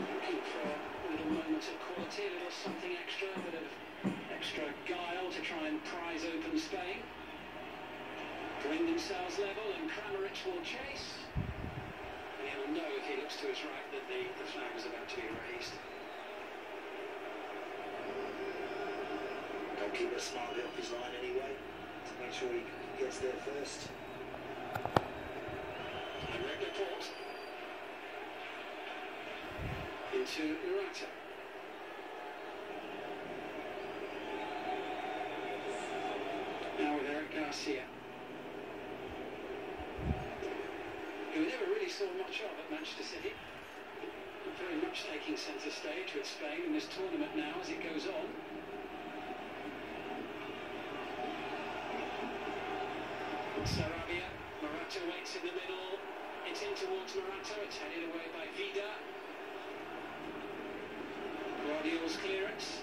Looking for a little moment of quality, a little something extra, a bit of extra guile to try and prise open Spain. Bring themselves level and Kramaric will chase. And he'll know if he looks to his right that the, the flag is about to be raised. Goalkeeper smartly off his line anyway to make sure he gets there first. Into Morata. Now with Eric Garcia. Who we never really saw much of at Manchester City. Very much taking centre stage with Spain in this tournament now as it goes on. Sarabia, Morata waits in the middle. It's in towards Morata. It's headed away by clearance.